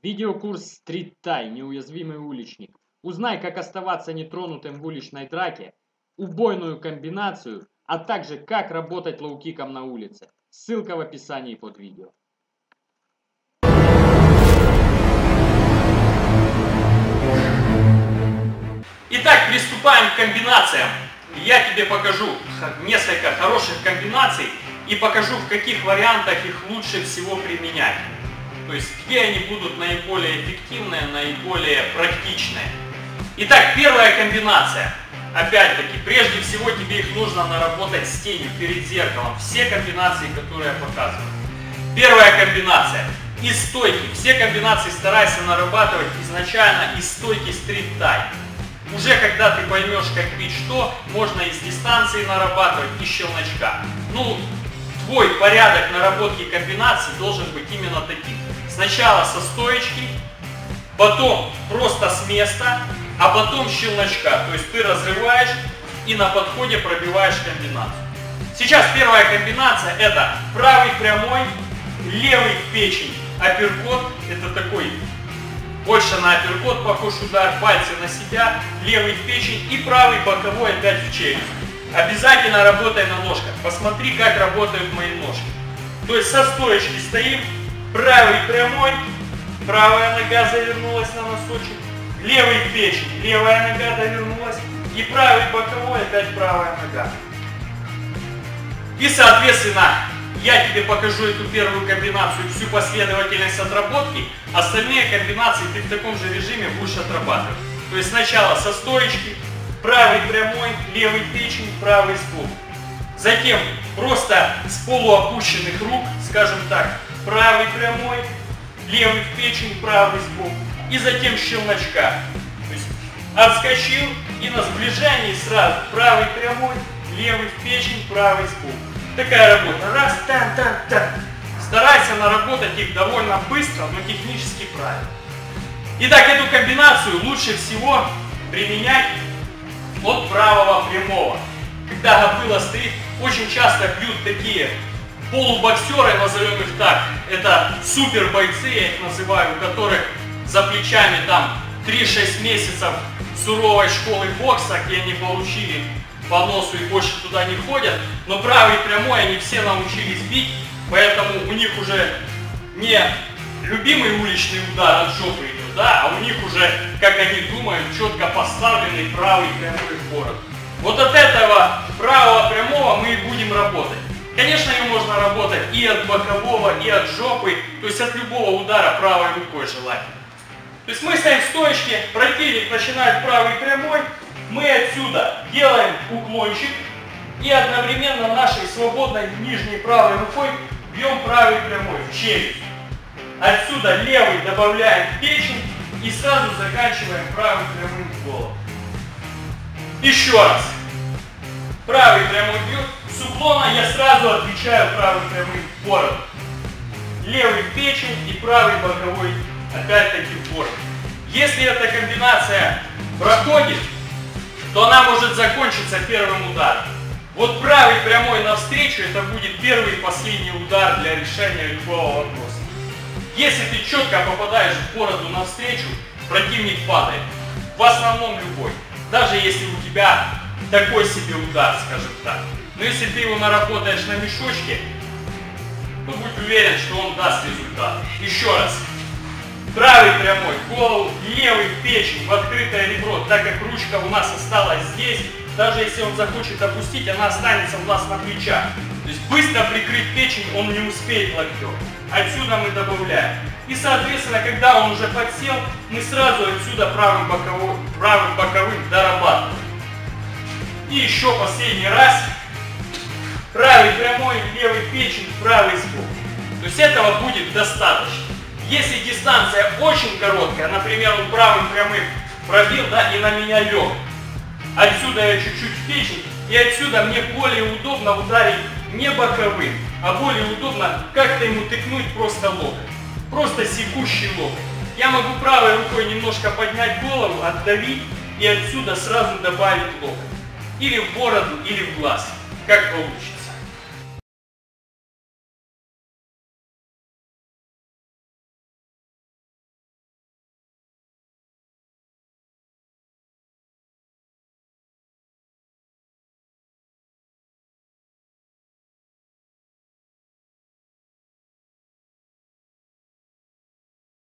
Видеокурс Street Thai «Неуязвимый уличник». Узнай, как оставаться нетронутым в уличной драке, убойную комбинацию, а также как работать лоу-киком на улице. Ссылка в описании под видео. Итак, приступаем к комбинациям. Я тебе покажу несколько хороших комбинаций и покажу, в каких вариантах их лучше всего применять. То есть, где они будут наиболее эффективные, наиболее практичные. Итак, первая комбинация. Опять-таки, прежде всего тебе их нужно наработать с тенью перед зеркалом. Все комбинации, которые я показываю. Первая комбинация. Из стойки. Все комбинации старайся нарабатывать изначально из стойки стрит-тай. Уже когда ты поймешь, как бить что, можно из дистанции нарабатывать и щелночка. Ну, твой порядок наработки комбинаций должен быть именно таким. Сначала со стоечки, потом просто с места, а потом щелночка. То есть ты разрываешь и на подходе пробиваешь комбинацию. Сейчас первая комбинация это правый прямой, левый печень, апперкот. Это такой больше на апперкот похож удар, пальцы на себя, левый в печень и правый боковой опять в челюсть. Обязательно работай на ножках. Посмотри, как работают мои ножки. То есть со стоечки стоим, правый прямой, правая нога завернулась на носочек, левый печень, левая нога довернулась и правый боковой опять правая нога. И соответственно я тебе покажу эту первую комбинацию, всю последовательность отработки, остальные комбинации ты в таком же режиме будешь отрабатывать. То есть сначала со стоечки, правый прямой, левый печень, правый стул. Затем просто с полуопущенных рук, скажем так, правый прямой, левый в печень, правый стул. И затем щелночка. То есть отскочил и на сближении сразу правый прямой, левый в печень, правый стул. Такая работа. Раз, там, там, там. Старайся наработать их довольно быстро, но технически правильно. Итак, эту комбинацию лучше всего применять от правого прямого. Когда габыла стоит, очень часто бьют такие полубоксеры, назовем их так. Это супер бойцы, я их называю, у которых за плечами там 3-6 месяцев суровой школы бокса, где они получили по носу и больше туда не ходят, но правый прямой они все научились бить, поэтому у них уже не любимый уличный удар от жопы да, а у них уже, как они думают, четко поставленный правый прямой в город. Вот от этого правого прямого мы и будем работать. Конечно, им можно работать и от бокового, и от жопы, то есть от любого удара правой рукой желательно. То есть мы стоим в стоечке, противник начинает правый прямой, мы отсюда делаем уклончик и одновременно нашей свободной нижней правой рукой бьем правый прямой в челюсть. Отсюда левый добавляем печень и сразу заканчиваем правым прямым в. Еще раз. Правый прямой бьет. С уклона я сразу отвечаю правый прямым в бороду. Левый печень и правый боковой опять-таки в бороду. Если эта комбинация проходит, то она может закончиться первым ударом. Вот правый прямой навстречу, это будет первый и последний удар для решения любого вопроса. Если ты четко попадаешь в бороду навстречу, противник падает. В основном любой. Даже если у тебя такой себе удар, скажем так. Но если ты его наработаешь на мешочке, то будь уверен, что он даст результат. Еще раз. Правый прямой, голову, левый печень в открытое ребро, так как ручка у нас осталась здесь, даже если он захочет опустить, она останется у нас на плечах. То есть быстро прикрыть печень он не успеет локтем. Отсюда мы добавляем. И соответственно, когда он уже подсел, мы сразу отсюда правым боковым, правым боковым дорабатываем. И еще последний раз. Правый прямой, левый печень, правый сбоку. То есть этого будет достаточно. Если дистанция очень короткая, например, он правым прямым пробил, да, и на меня лег. Отсюда я чуть-чуть в печень, и отсюда мне более удобно ударить не боковым, а более удобно как-то ему тыкнуть просто локоть. Просто секущий локоть. Я могу правой рукой немножко поднять голову, отдавить и отсюда сразу добавить локоть. Или в бороду, или в глаз. Как получится.